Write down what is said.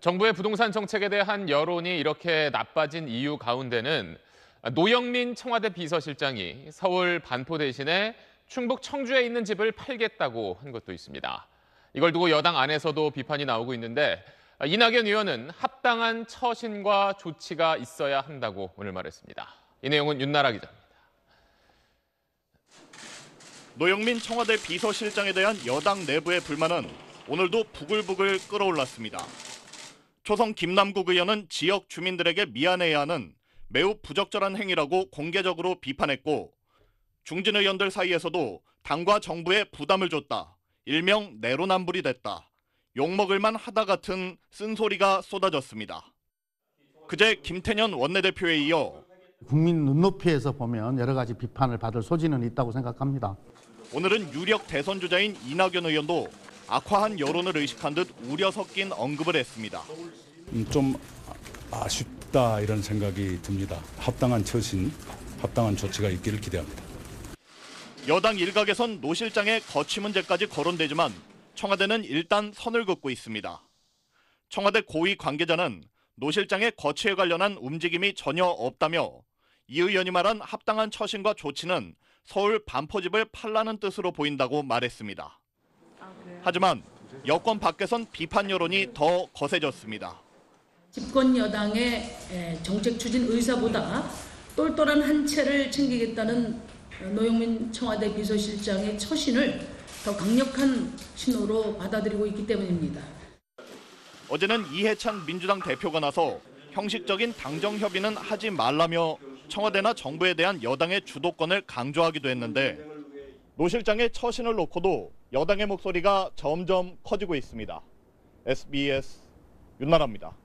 정부의 부동산 정책에 대한 여론이 이렇게 나빠진 이유 가운데는 노영민 청와대 비서실장이 서울 반포 대신에 충북 청주에 있는 집을 팔겠다고 한 것도 있습니다. 이걸 두고 여당 안에서도 비판이 나오고 있는데 이낙연 의원은 합당한 처신과 조치가 있어야 한다고 오늘 말했습니다. 이 내용은 윤나라 기자입니다. 노영민 청와대 비서실장에 대한 여당 내부의 불만은 오늘도 부글부글 끓어올랐습니다. 초성 김남국 의원은 지역 주민들에게 미안해야 하는 매우 부적절한 행위라고 공개적으로 비판했고 중진 의원들 사이에서도 당과 정부에 부담을 줬다. 일명 내로남불이 됐다. 욕먹을만 하다 같은 쓴소리가 쏟아졌습니다. 그제 김태년 원내대표에 이어 국민 눈높이에서 보면 여러 가지 비판을 받을 소지는 있다고 생각합니다. 오늘은 유력 대선 주자인 이낙연 의원도 악화한 여론을 의식한 듯 우려 섞인 언급을 했습니다. 음, 좀 아쉽다 이런 생각이 듭니다. 합당한 처신, 합당한 조치가 있기를 기대합니다. 여당 일각에선 노 실장의 거취 문제까지 거론되지만 청와대는 일단 선을 긋고 있습니다. 청와대 고위 관계자는 노 실장의 거취에 관련한 움직임이 전혀 없다며 이 의원이 말한 합당한 처신과 조치는 서울 반포집을 팔라는 뜻으로 보인다고 말했습니다. 하지만 여권 밖에선 비판 여론이 더 거세졌습니다. 집권 여당의 에, 정책 추진 의사보다 똘똘한 한 채를 챙기겠다는 노영민 청와대 비서실장의 처신을 더 강력한 신호로 받아들이고 있기 때문입니다. 어제는 이해찬 민주당 대표가 나서 형식적인 당정 협의는 하지 말라며 청와대나 정부에 대한 여당의 주도권을 강조하기도 했는데 노 실장의 처신을 놓고도 여당의 목소리가 점점 커지고 있습니다. SBS 윤나라입니다.